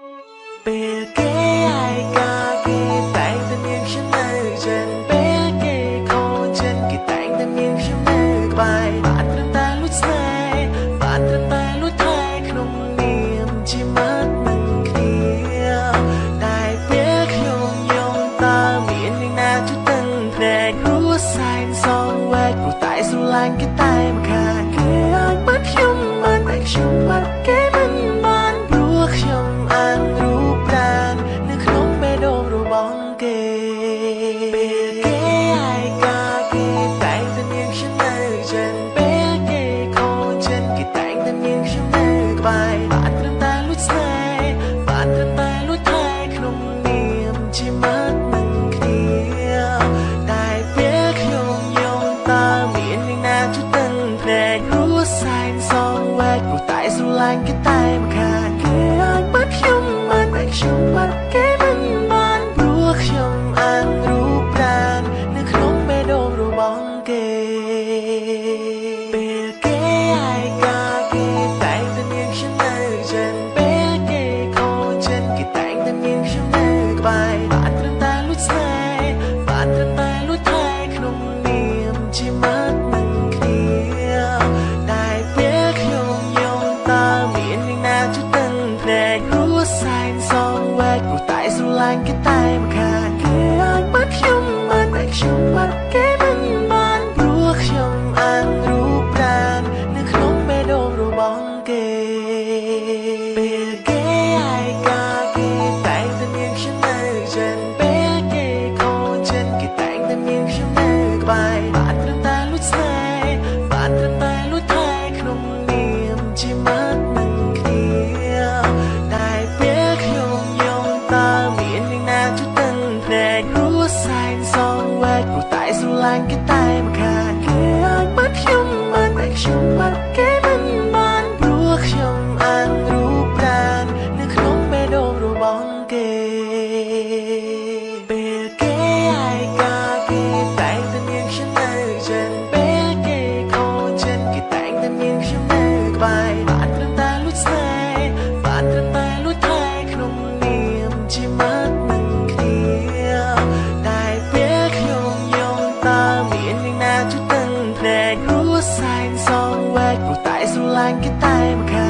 ពេលគេអាយកាគេតែងតែមានខ្ញុំនៅចិនពេលគេខូចចិនគេតែងតែមានខ្ញុំនៅក្បែរបានត្រឹមតែលួចស្នេហ៍បានត្រឹមតែលួចថែក្នុងនាមជាមាត់នឹងគ្នាតែពេលខ្ញុំយំតើមានអ្នកណាជួយតឹងភ្នែកព្រោះសែនសងវែកព្រោះតែស្រឡាញ់គេតែម្ខាង ខ្ញុំនៅក្បែរបានត្រឹមតែលួចស្នេហ៍បានត្រឹមតែលួចថែក្នុងនាមជាមាត់នឹងគ្នាតែពេលខ្ញុំយំតើមានអ្នកណាជួយតឹងភ្នែកព្រោះសែនសងវែកព្រោះតែស្រឡាញ់គេតែម្ខាង តែស្រឡាញ់គេតែម្ខាងគេអាចបាត់ខ្ញុំបានតែខ្ញុំបាត់គេ សែនសងវែកព្រោះតែស្រឡាញ់គេតែម្ខាងគេអាចបាត់ខ្ញុំបានតែខ្ញុំបាត់គេមិនបានព្រោះខ្ញុំអានរូបប្រាននៅក្នុងបេះដូងរបស់គេ នែកព្រោះសែនសងវែកព្រោះតែស្រឡាញ់គេតែម្ខាង